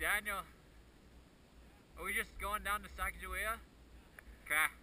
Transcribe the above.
Daniel. Are we just going down to Sacagawea? Okay.